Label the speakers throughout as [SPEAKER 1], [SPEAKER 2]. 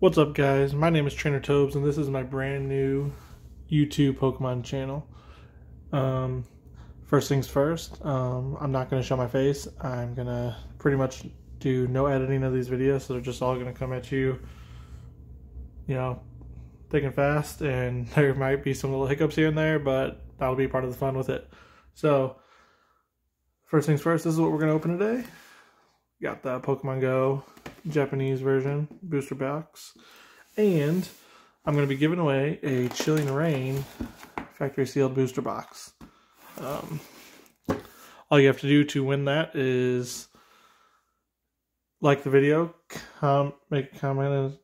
[SPEAKER 1] What's up guys, my name is Trainer Tobes and this is my brand new YouTube Pokemon channel. Um, first things first, um, I'm not going to show my face. I'm going to pretty much do no editing of these videos, so they're just all going to come at you, you know, thick and fast, and there might be some little hiccups here and there, but that'll be part of the fun with it. So, first things first, this is what we're going to open today. Got the Pokemon Go Japanese version booster box. And I'm going to be giving away a Chilling Reign factory sealed booster box. Um, all you have to do to win that is like the video, com make a comment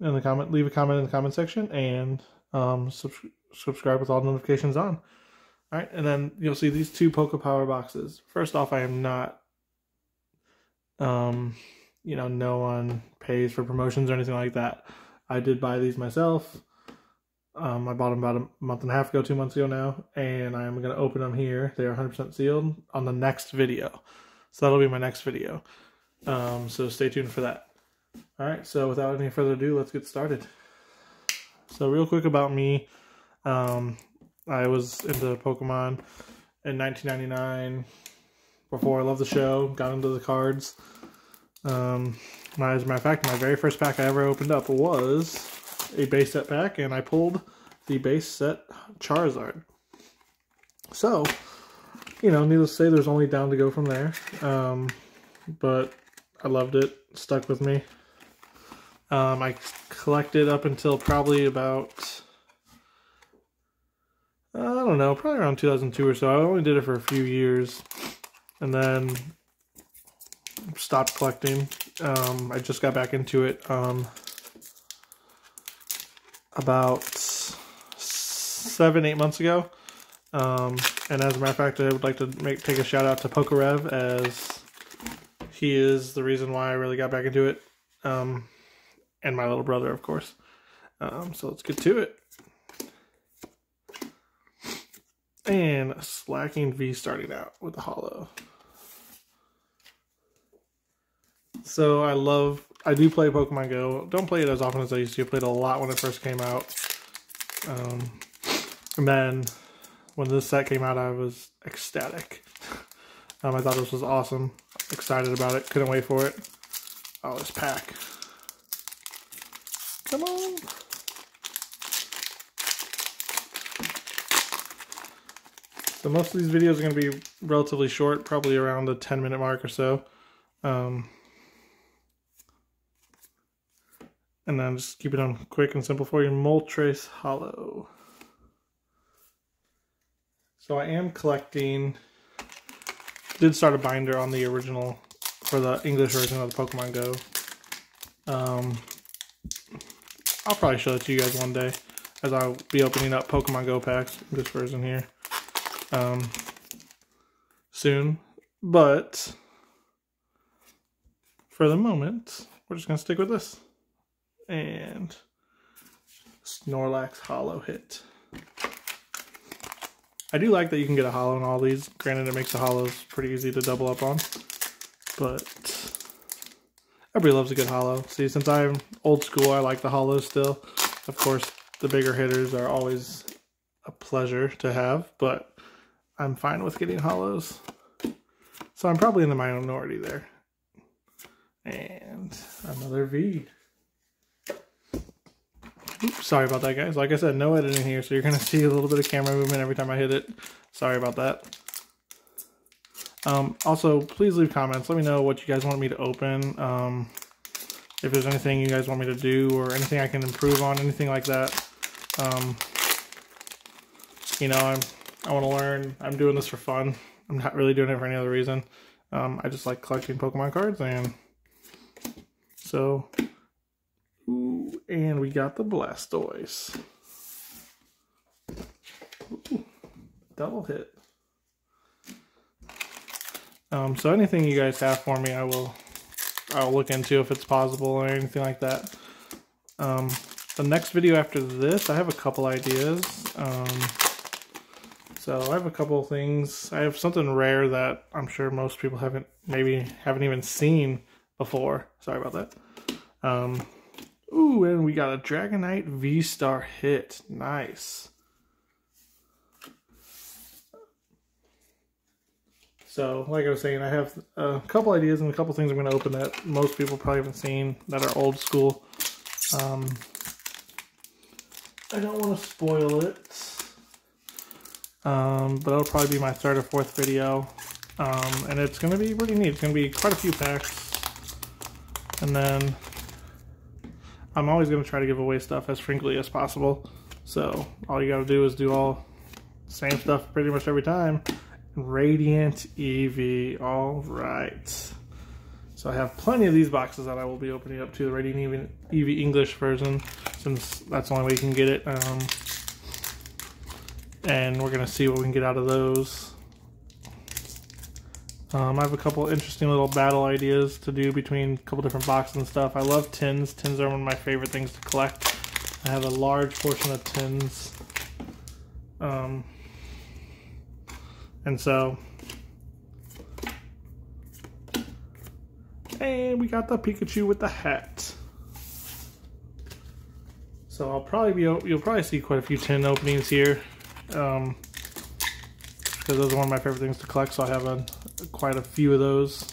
[SPEAKER 1] in, the comment, leave a comment in the comment section, and um, sub subscribe with all notifications on. All right, and then you'll see these two Poke Power boxes. First off, I am not um, you know, no one pays for promotions or anything like that. I did buy these myself. Um, I bought them about a month and a half ago, two months ago now, and I'm going to open them here. They are 100% sealed on the next video. So that'll be my next video. Um, so stay tuned for that. All right, so without any further ado, let's get started. So real quick about me, um, I was into Pokemon in 1999. Before I loved the show, got into the cards. Um, as a matter of fact, my very first pack I ever opened up was a base set pack, and I pulled the base set Charizard. So, you know, needless to say, there's only down to go from there. Um, but I loved it, stuck with me. Um, I collected up until probably about, I don't know, probably around 2002 or so. I only did it for a few years. And then stopped collecting. Um, I just got back into it um, about seven, eight months ago. Um, and as a matter of fact, I would like to make take a shout out to Pokerev as he is the reason why I really got back into it. Um, and my little brother, of course. Um, so let's get to it. And Slaking V starting out with the hollow. So I love, I do play Pokemon Go. Don't play it as often as I used to. I played a lot when it first came out. Um, and then when this set came out, I was ecstatic. Um, I thought this was awesome. Excited about it. Couldn't wait for it. Oh, this pack. Come on. So most of these videos are going to be relatively short, probably around the 10 minute mark or so. Um, And then just keep it on quick and simple for you. Moltres Hollow. So I am collecting, did start a binder on the original, for the English version of the Pokemon Go. Um, I'll probably show it to you guys one day, as I'll be opening up Pokemon Go packs, this version here, um, soon. But, for the moment, we're just going to stick with this and Snorlax Hollow hit. I do like that you can get a hollow in all these. Granted, it makes the hollows pretty easy to double up on. But everybody loves a good hollow. See, since I'm old school, I like the hollows still. Of course, the bigger hitters are always a pleasure to have, but I'm fine with getting hollows. So I'm probably in the minority there. And another V. Oops, sorry about that, guys. Like I said, no editing here, so you're going to see a little bit of camera movement every time I hit it. Sorry about that. Um, also, please leave comments. Let me know what you guys want me to open. Um, if there's anything you guys want me to do or anything I can improve on, anything like that. Um, you know, I'm, I want to learn. I'm doing this for fun. I'm not really doing it for any other reason. Um, I just like collecting Pokemon cards and so and we got the Blastoise. Ooh, double hit. Um, so anything you guys have for me, I will I'll look into if it's possible or anything like that. Um, the next video after this, I have a couple ideas. Um, so I have a couple things. I have something rare that I'm sure most people haven't maybe haven't even seen before. Sorry about that. Um, Ooh, and we got a Dragonite V-Star hit. Nice. So, like I was saying, I have a couple ideas and a couple things I'm going to open that most people probably haven't seen that are old school. Um, I don't want to spoil it, um, but it'll probably be my third or fourth video. Um, and it's going to be pretty neat. It's going to be quite a few packs. And then I'm always going to try to give away stuff as frequently as possible. So all you got to do is do all same stuff pretty much every time. Radiant Eevee. All right. So I have plenty of these boxes that I will be opening up to the Radiant Eevee English version, since that's the only way you can get it. Um, and we're going to see what we can get out of those. Um, I have a couple interesting little battle ideas to do between a couple different boxes and stuff. I love tins. Tins are one of my favorite things to collect. I have a large portion of tins. Um, and so, and we got the Pikachu with the hat. So I'll probably be, you'll probably see quite a few tin openings here. Um, because those are one of my favorite things to collect, so I have a, quite a few of those.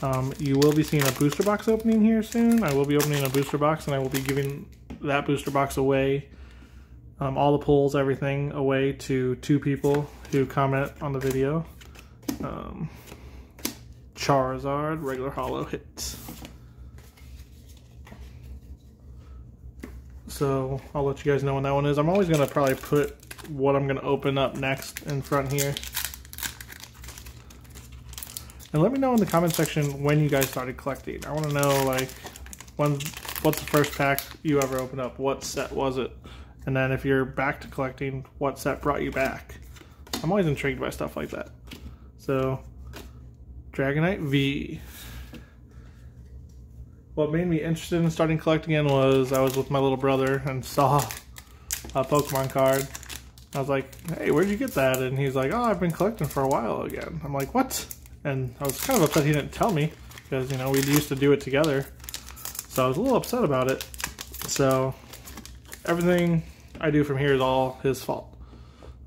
[SPEAKER 1] Um, you will be seeing a booster box opening here soon. I will be opening a booster box, and I will be giving that booster box away, um, all the pulls, everything, away to two people who comment on the video. Um, Charizard, regular hollow hit. So I'll let you guys know when that one is. I'm always going to probably put what I'm going to open up next in front here. And let me know in the comment section when you guys started collecting. I want to know, like, when, what's the first pack you ever opened up? What set was it? And then if you're back to collecting, what set brought you back? I'm always intrigued by stuff like that. So, Dragonite V. What made me interested in starting collecting again was I was with my little brother and saw a Pokemon card I was like, hey, where'd you get that? And he's like, oh, I've been collecting for a while again. I'm like, what? And I was kind of upset he didn't tell me because, you know, we used to do it together. So I was a little upset about it. So everything I do from here is all his fault.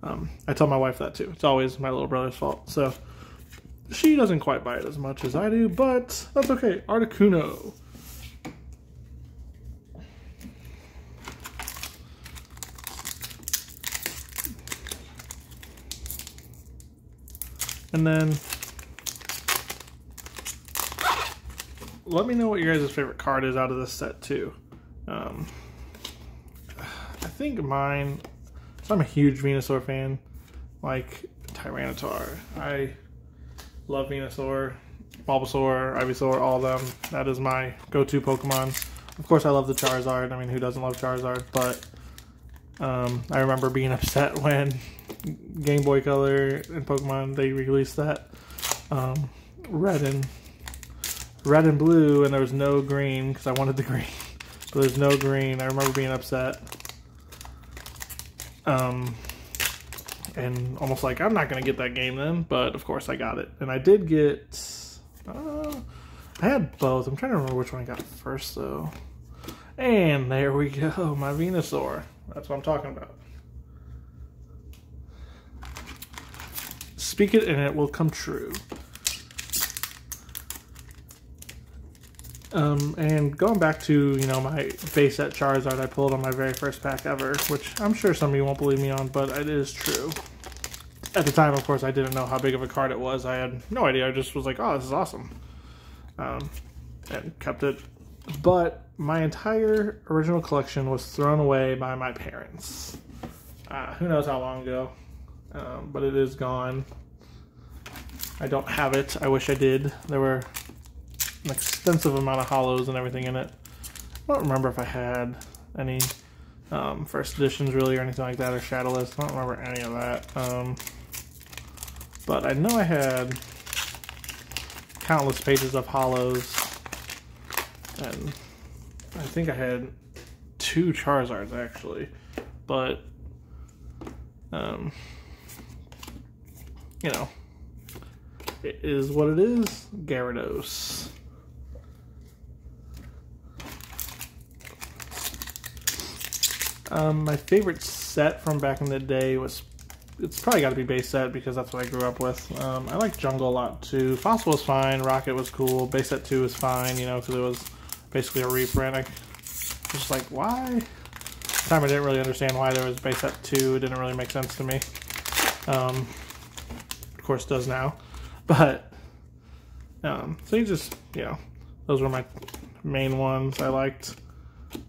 [SPEAKER 1] Um, I tell my wife that too. It's always my little brother's fault. So she doesn't quite buy it as much as I do, but that's okay. Articuno. And then let me know what your guys' favorite card is out of this set too. Um, I think mine, so I'm a huge Venusaur fan, like Tyranitar. I love Venusaur, Bulbasaur, Ivysaur, all of them. That is my go-to Pokemon. Of course, I love the Charizard. I mean, who doesn't love Charizard? But um, I remember being upset when Game Boy Color and Pokemon they released that um, red and red and blue, and there was no green because I wanted the green, but there's no green. I remember being upset, um, and almost like I'm not gonna get that game then. But of course I got it, and I did get. Uh, I had both. I'm trying to remember which one I got first though. And there we go, my Venusaur. That's what I'm talking about. Speak it and it will come true. Um, and going back to, you know, my base set Charizard I pulled on my very first pack ever, which I'm sure some of you won't believe me on, but it is true. At the time, of course, I didn't know how big of a card it was. I had no idea. I just was like, oh, this is awesome. Um, and kept it. But my entire original collection was thrown away by my parents. Uh, who knows how long ago, um, but it is gone. I don't have it. I wish I did. There were an extensive amount of hollows and everything in it. I don't remember if I had any um, first editions really or anything like that or shadowless. I don't remember any of that. Um, but I know I had countless pages of hollows and I think I had two Charizards actually, but um, you know, it is what it is. Gyarados. Um, my favorite set from back in the day was it's probably got to be base set because that's what I grew up with. Um, I like Jungle a lot too. Fossil was fine. Rocket was cool. Base set two was fine. You know, because it was basically a reprint. I just like why. Time I didn't really understand why there was base set two. It didn't really make sense to me. Um, of course, does now, but um, so you just know those were my main ones I liked.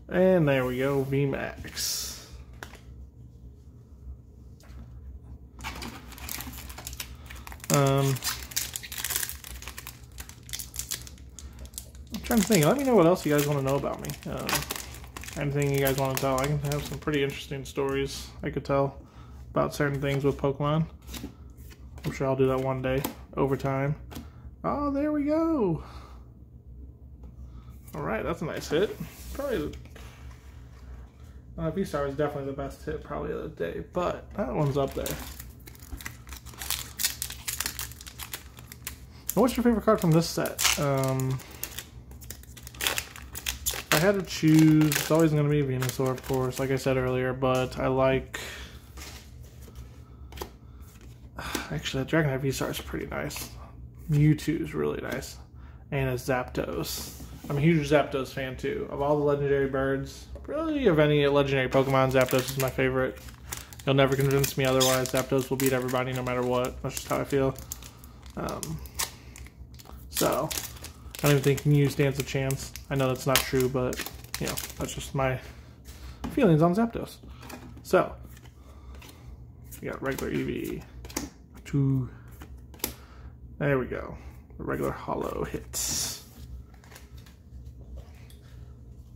[SPEAKER 1] And there we go, VMAX. Um, I'm trying to think. Let me know what else you guys want to know about me. Um, anything you guys want to tell. I can have some pretty interesting stories I could tell about certain things with Pokemon. I'm sure I'll do that one day over time. Oh, there we go. All right, that's a nice hit. Probably uh, V-Star is definitely the best hit probably of the day, but that one's up there. what's your favorite card from this set? Um, I had to choose, it's always going to be Venusaur, of course, like I said earlier, but I like... Actually, that Dragonite V-Star is pretty nice. Mewtwo is really nice. And a Zapdos. I'm a huge Zapdos fan, too. Of all the legendary birds, really of any legendary Pokemon, Zapdos is my favorite. You'll never convince me otherwise. Zapdos will beat everybody no matter what. That's just how I feel. Um, so, I don't even think Mew stands a chance. I know that's not true, but, you know, that's just my feelings on Zapdos. So, we got regular Eevee. Two. There we go. Regular hollow hits.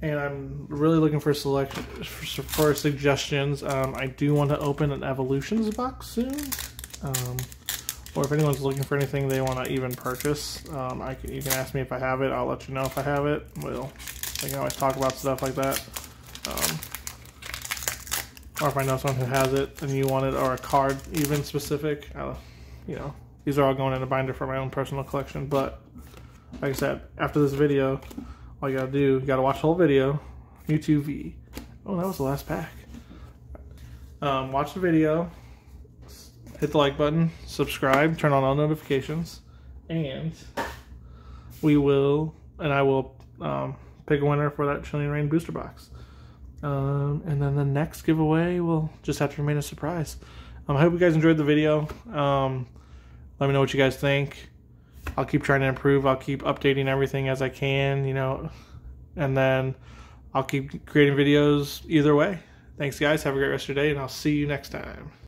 [SPEAKER 1] And I'm really looking for for, for suggestions. Um, I do want to open an evolutions box soon. Um, or if anyone's looking for anything they want to even purchase, um, I can, you can ask me if I have it. I'll let you know if I have it. We'll, I can always talk about stuff like that. Um, or if I know someone who has it and you want it, or a card even specific, uh, you know, these are all going in a binder for my own personal collection. But like I said, after this video, all you gotta do, you gotta watch the whole video. Mewtwo V. Oh, that was the last pack. Um, watch the video, hit the like button, subscribe, turn on all notifications, and we will, and I will um, pick a winner for that Chilling Reign booster box. Um, and then the next giveaway will just have to remain a surprise. Um, I hope you guys enjoyed the video. Um, let me know what you guys think. I'll keep trying to improve. I'll keep updating everything as I can, you know, and then I'll keep creating videos either way. Thanks, guys. Have a great rest of your day, and I'll see you next time.